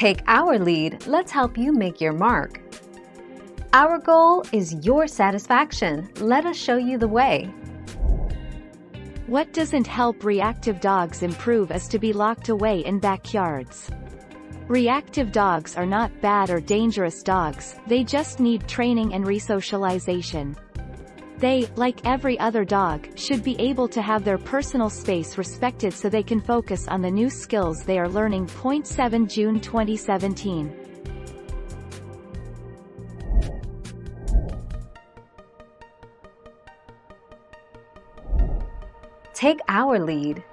Take our lead, let's help you make your mark. Our goal is your satisfaction. Let us show you the way. What doesn't help reactive dogs improve is to be locked away in backyards. Reactive dogs are not bad or dangerous dogs, they just need training and resocialization. They, like every other dog, should be able to have their personal space respected so they can focus on the new skills they are learning. Point 7 June 2017 Take our lead.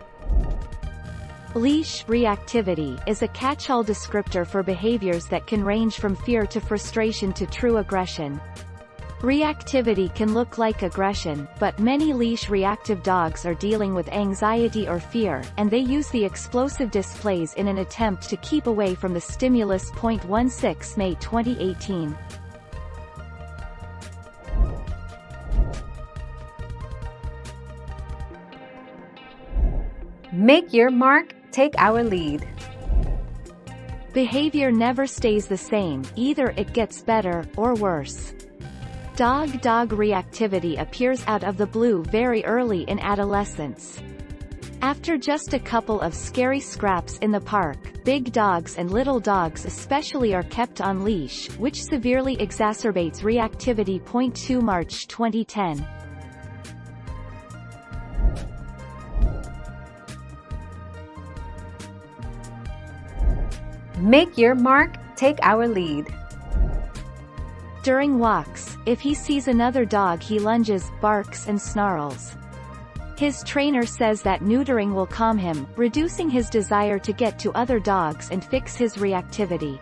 Leash reactivity is a catch-all descriptor for behaviors that can range from fear to frustration to true aggression. Reactivity can look like aggression, but many leash reactive dogs are dealing with anxiety or fear, and they use the explosive displays in an attempt to keep away from the stimulus. 16 May 2018 Make your mark, take our lead. Behavior never stays the same, either it gets better, or worse. Dog-dog reactivity appears out of the blue very early in adolescence. After just a couple of scary scraps in the park, big dogs and little dogs especially are kept on leash, which severely exacerbates reactivity. 2 March 2010 Make your mark, take our lead. During walks, if he sees another dog he lunges, barks and snarls. His trainer says that neutering will calm him, reducing his desire to get to other dogs and fix his reactivity.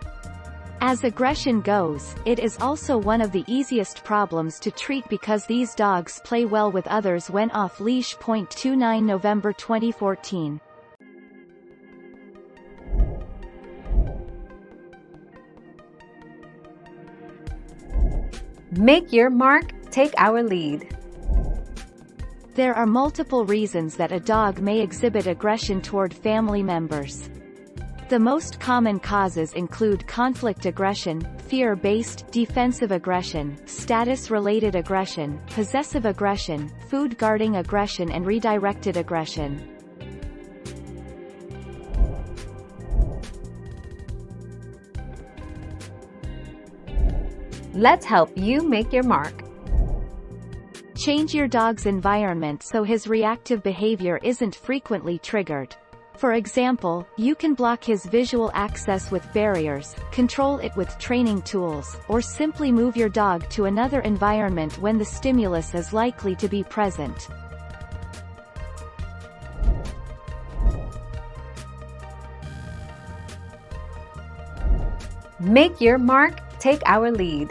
As aggression goes, it is also one of the easiest problems to treat because these dogs play well with others when off-leash. 29 November 2014 Make your mark, take our lead. There are multiple reasons that a dog may exhibit aggression toward family members. The most common causes include conflict aggression, fear-based, defensive aggression, status-related aggression, possessive aggression, food-guarding aggression and redirected aggression. Let's help you make your mark. Change your dog's environment so his reactive behavior isn't frequently triggered. For example, you can block his visual access with barriers, control it with training tools, or simply move your dog to another environment when the stimulus is likely to be present. Make your mark, take our lead.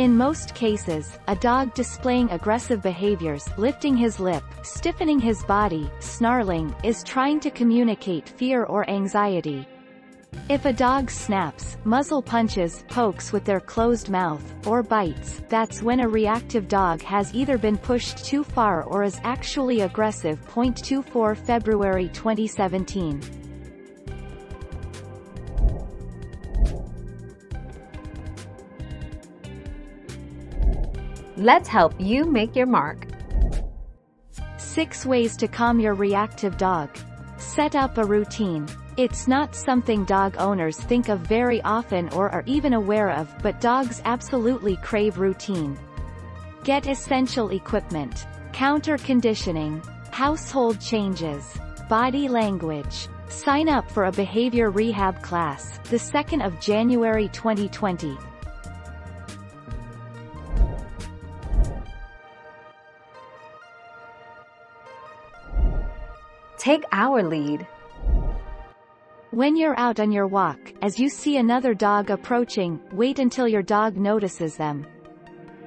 In most cases, a dog displaying aggressive behaviors, lifting his lip, stiffening his body, snarling, is trying to communicate fear or anxiety. If a dog snaps, muzzle punches, pokes with their closed mouth, or bites, that's when a reactive dog has either been pushed too far or is actually aggressive. 24 February 2017 Let's help you make your mark. 6 ways to calm your reactive dog. Set up a routine. It's not something dog owners think of very often or are even aware of, but dogs absolutely crave routine. Get essential equipment. Counter conditioning. Household changes. Body language. Sign up for a behavior rehab class, the 2nd of January 2020. Take our lead. When you're out on your walk, as you see another dog approaching, wait until your dog notices them.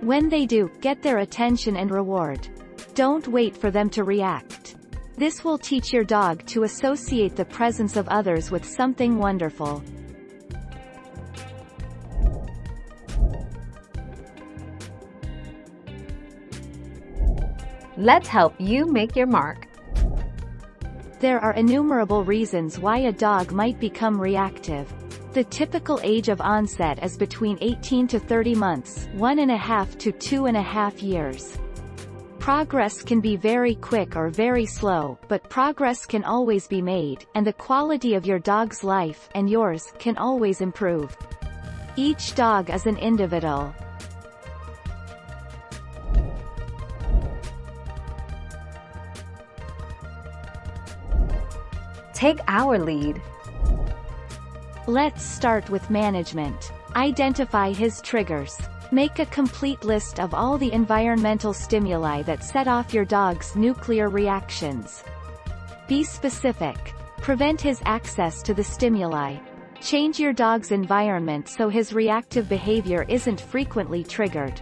When they do, get their attention and reward. Don't wait for them to react. This will teach your dog to associate the presence of others with something wonderful. Let's help you make your mark. There are innumerable reasons why a dog might become reactive. The typical age of onset is between 18 to 30 months, one and a half to two and a half years. Progress can be very quick or very slow, but progress can always be made, and the quality of your dog's life and yours can always improve. Each dog is an individual. Take our lead. Let's start with management. Identify his triggers. Make a complete list of all the environmental stimuli that set off your dog's nuclear reactions. Be specific. Prevent his access to the stimuli. Change your dog's environment so his reactive behavior isn't frequently triggered.